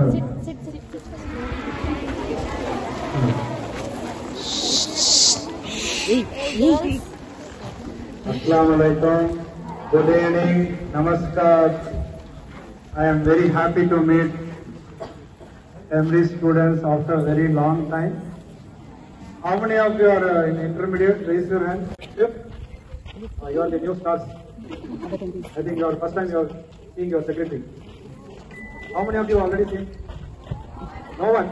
Sit sit. Sit, sit, sit, sit. Assalamu alaikum. Good evening. Namaskar. I am very happy to meet every students after a very long time. How many of you are uh, in intermediate? Raise your hand. Yep. Uh, you are the new stars. I think your first time you are seeing your secretary. How many of you already seen? No one.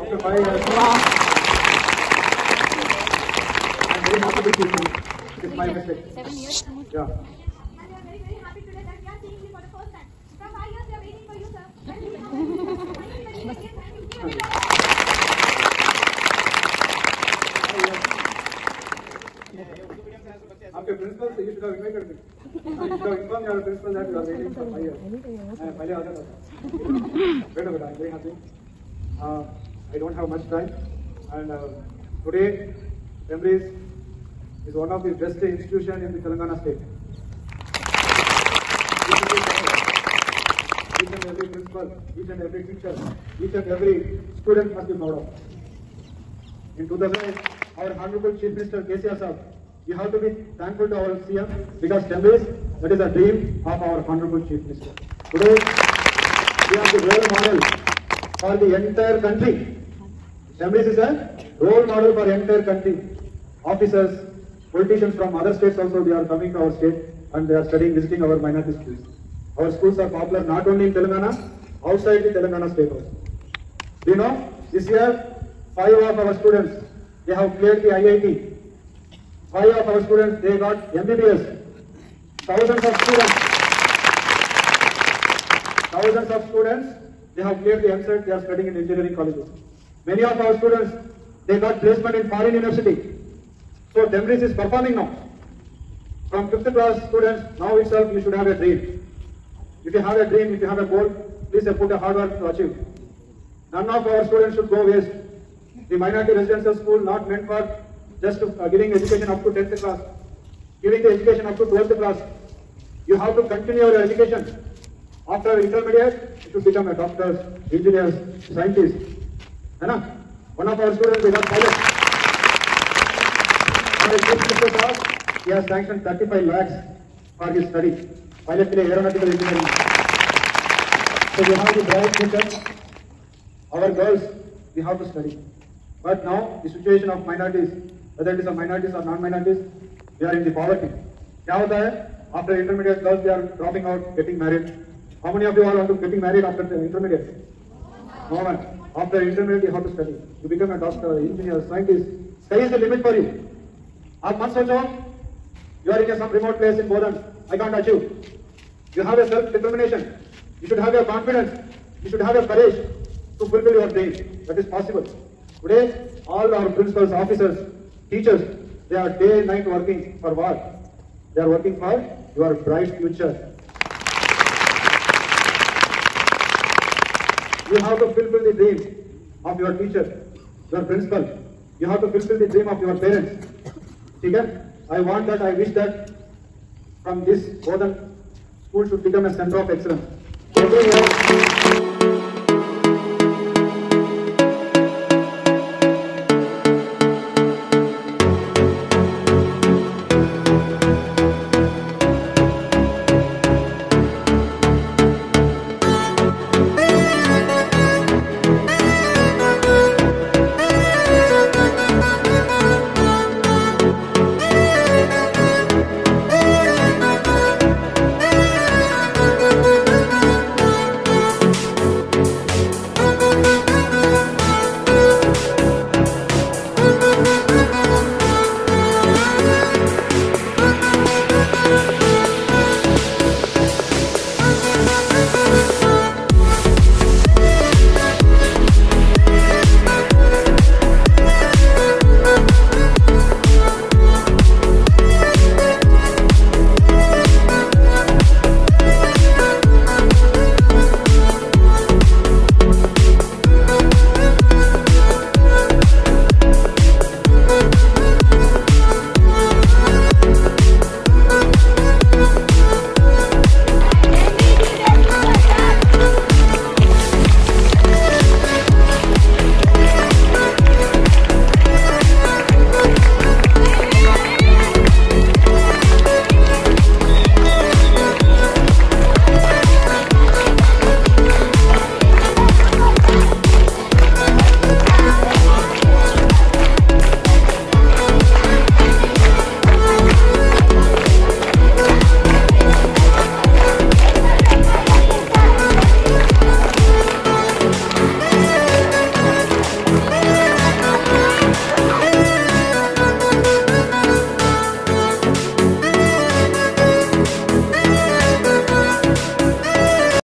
After five years. I'm very happy to see you. It is my mistake. Seven years. Yeah. So inform your principal. And five years. Great, I'm very happy. I don't have much time. And uh, today, TMREIS is one of the best institutions in the Telangana state. Each and every principal, each and every teacher, each and every student must be proud of. In 2008, our Honorable Chief Minister KCR sir, you have to be thankful to our CM because TMREIS that is a dream of our Honorable Chief Minister. Today, we are the role model for the entire country. Cambridge is a role model for entire country. Officers, politicians from other states also, they are coming to our state and they are studying, visiting our minority schools. Our schools are popular not only in Telangana, outside the Telangana state also. You know, this year, five of our students, they have cleared the IIT. Five of our students, they got MBBS. Thousands of students, thousands of students, they have cleared the EAMCET, they are studying in engineering colleges. Many of our students, they got placement in foreign university. So Cambridge is performing now. From fifth class students, now itself you should have a dream. If you have a dream, if you have a goal, please put a hard work to achieve. None of our students should go waste. The minority residential school not meant for just uh, giving education up to 10th class, giving the education up to 12th class. You have to continue your education. After intermediate, you should become a doctor, engineer, scientist. Anna, one of our students, we have pilot. he has sanctioned 35 lakhs for his study. Pilot in aeronautical engineering. So we have to drive future. Our girls, we have to study. But now, the situation of minorities, whether it is a minorities or non-minorities, they are in the poverty. Kya hota hai? After intermediate class, they are dropping out, getting married. How many of you are to getting married after the intermediate? No one. After intermediate, you have to study. You become a doctor, engineer, scientist. Sky is the limit for you. आप मत सोचो you are in some remote place in Bodhan. I can't achieve. You have a self-determination. You should have your confidence. You should have your courage to fulfill your dream. That is possible. Today, all our principals, officers, teachers, they are day and night working for what? They are working for your bright future. You have to fulfill the dream of your teacher, your principal. You have to fulfill the dream of your parents. Okay? I want that, I wish that from this Bodhan school should become a center of excellence.